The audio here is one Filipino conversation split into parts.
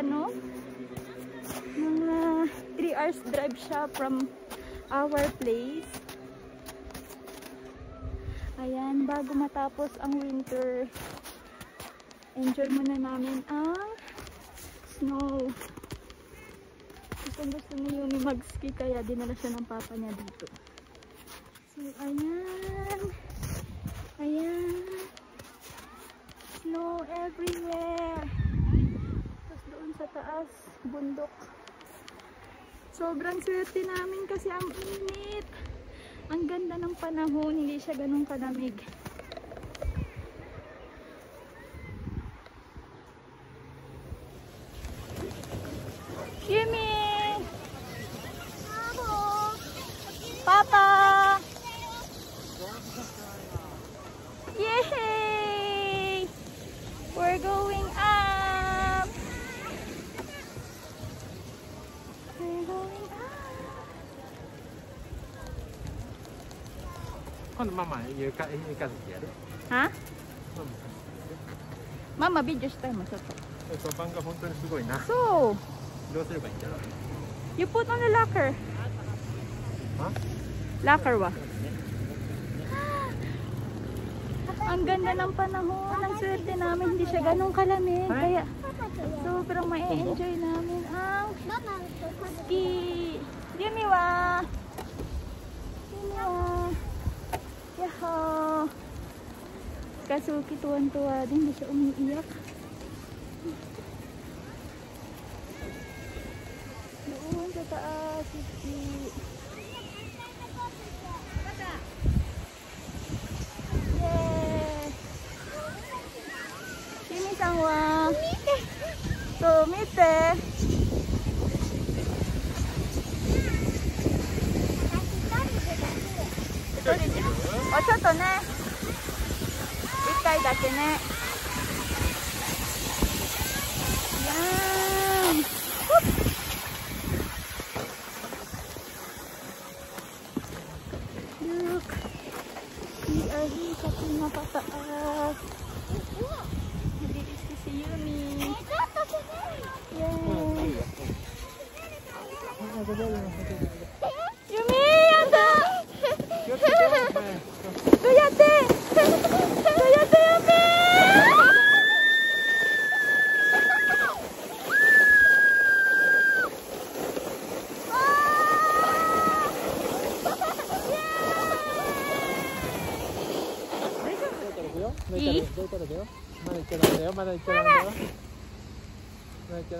Nagano. Mga 3 hours drive siya from our place. Ayan, bago matapos ang winter, enjoy muna namin ang snow. Gusto gusto ni Yumi mag-ski kaya dinala siya ng papa niya dito. So, ayan. Ayan. Snow everywhere. Sa taas, bundok. Sobrang swerte namin kasi ang init. Ang ganda ng panahon, hindi siya ganun kalamig. Yumi! Papa! Yay! We're going up! We're going up! 今度ママ床床づきやる Ha? ママ Mama, video tayo mo. Soto. そばんが本当にすごいな So, どうすればいいんだろう you put on the locker. あ Locker ba? Ang ganda ng panahon. Ang swerte namin. Hindi siya ganun kalamig. Kaya sobrang ma-enjoy namin ang ski. Yumiwa! Yumiwa! Yaha! Kaso kituwan-tuwa din, hindi siya umiiyak. Doon sa taas, hindi. Sini sangwa. あちょっとね。一回だけね。いやー。よーくいい味かなかっ。た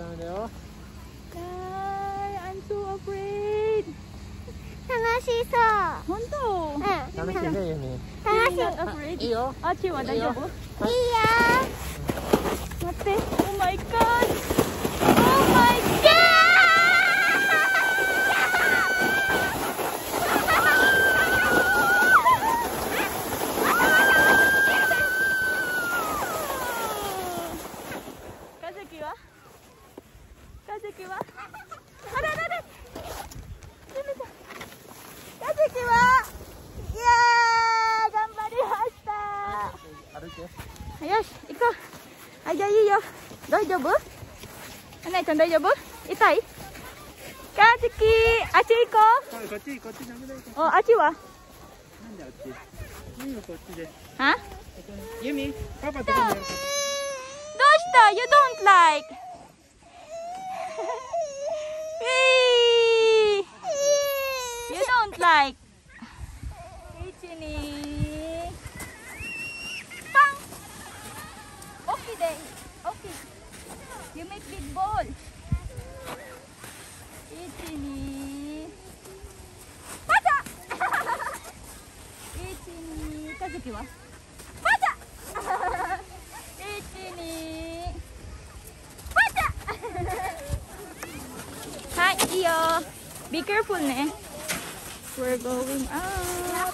行っちゃダメだよ Ay, I'm so afraid. 楽しそう。本当うん。楽しいねユミ 楽しい。 Not afraid. いいよあ、チは大丈夫いいよ。待って。Oh my god! Oh my god! よし、行こう。あ、じゃあいいよ。大丈夫お姉ちゃん大丈夫痛いかずきあっち行こここっちこっちダメだよう。お、あっちはなんであっちユミはこっちではユミパパとこにやるどうした ?You don't like? えー You don't like? Careful ね We're going up.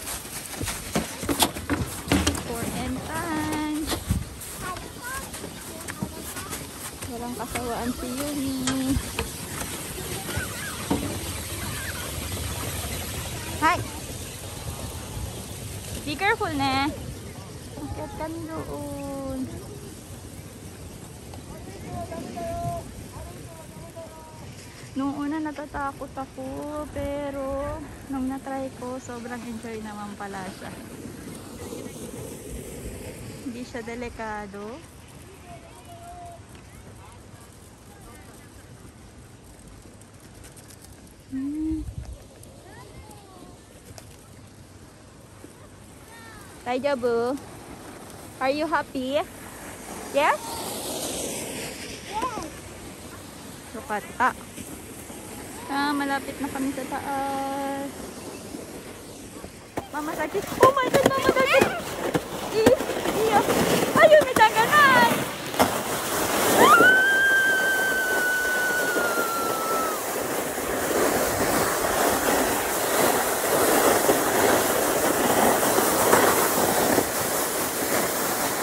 For end time Walang kasawaan si Yumi. Hi! Be careful ne? Akyat kami doon natatakot ako. Pero, nung na-try ko, sobrang enjoy naman pala siya. Hindi siya delikado. Hmm. Daijoubu? Are you happy? Yes? Sukata. Ah, malapit na kami sa taas. Mama sakit. Oh my god, mama sakit. Eh, iya. Ayaw, may tanggalan.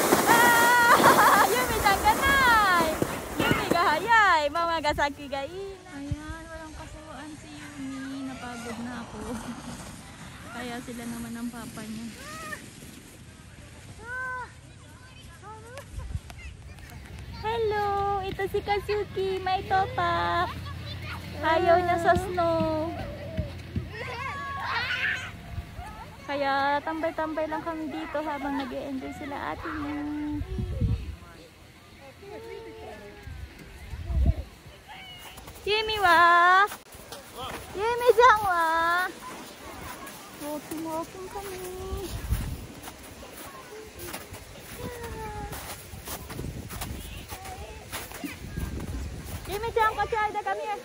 Ah, Yumi tangganay. Yumi gahayay. Mama gasaki ga Ayan, walang kasuhan si Yumi. Napagod na ako. Kaya sila naman ang papa niya. Hello! Ito si Kazuki. May topak. Ayaw niya sa snow. Kaya tambay-tambay lang kami dito habang nag enjoy sila niya. Yumi wa? Yumi chan wa? Walking, walking kami. que hay de camión.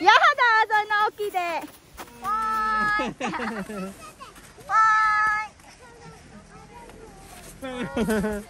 Ya da, soy no quide. Bye. Bye.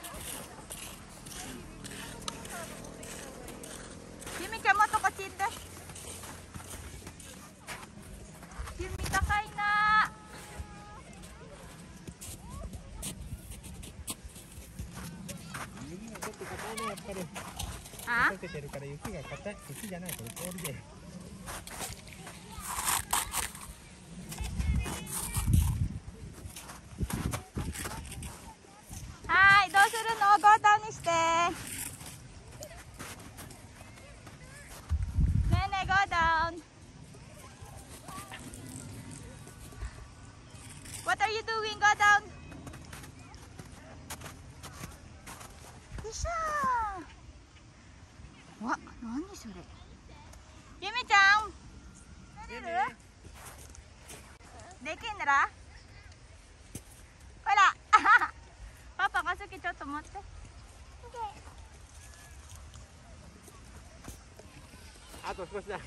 あと少しだ。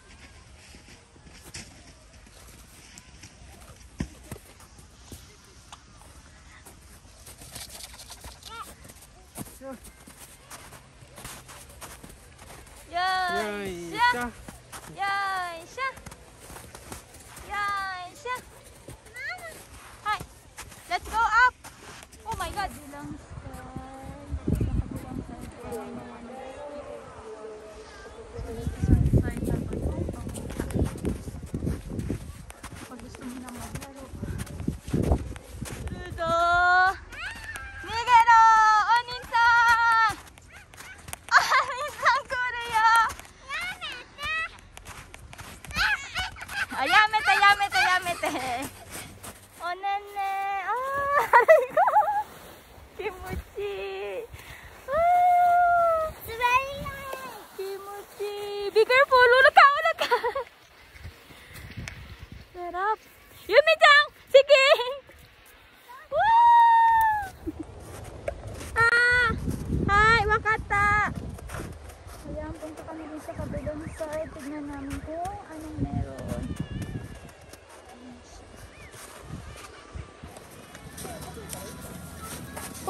お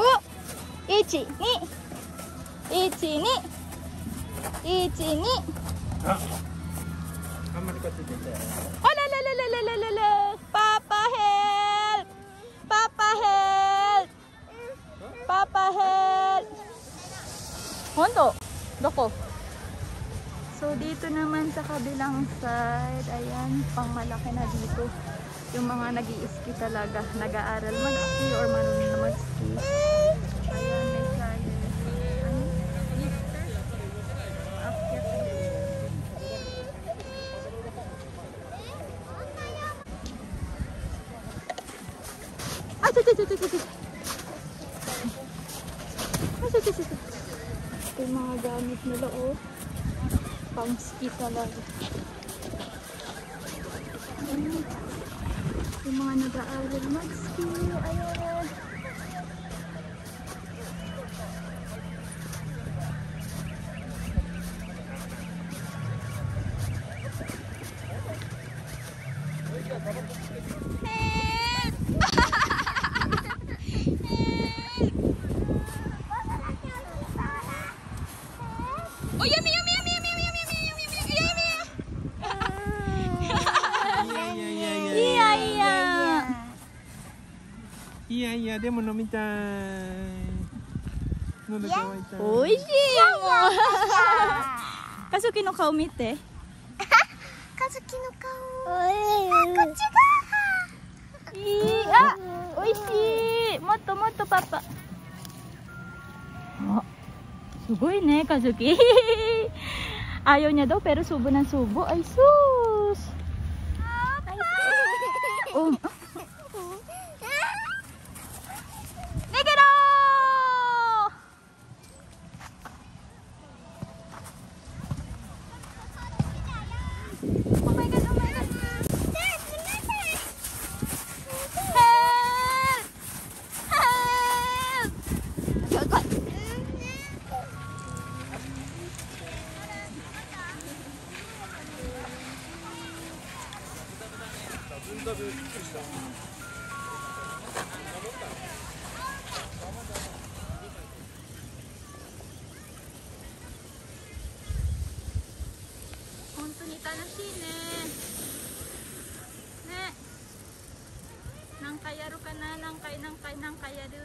一二一二一二ああんまりこっち出てあらららららららパパヘルパパヘルパパヘル本当どこ So, dito naman sa kabilang side, ayan, pang malaki na dito. Yung mga nag ski talaga, nag-aaral mag-ski or Ito yung mga gamit nila, oh. Pang ski talaga. Yung mga nag-aaral mag-ski. Ayan. いやいやでも飲みたい喉乾いた美味しいもう。カズキの顔見て。かずきの顔あこっちいい、あ、美味しい。もっともっとパパ。あ、すごいね、カズキ。Ayaw niya daw, pero subo ng subo. Ay, sus! Ay, sus. Oh. อย่าดื้อ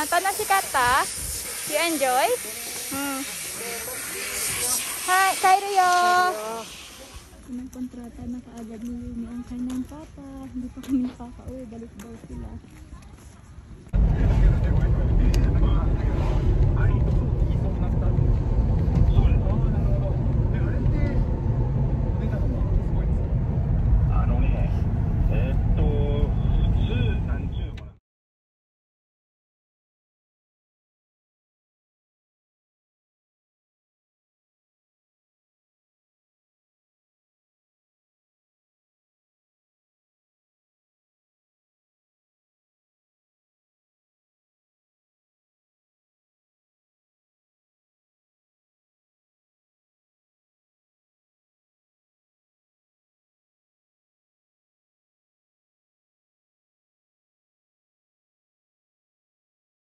going home na. Tanashikatta? You enjoy? Hmm. Hi, kairu yo! Unang kontrata na kaagad ni Yumi ang kanyang papa. Hindi pa kami nakaka-uwi. Balik daw sila.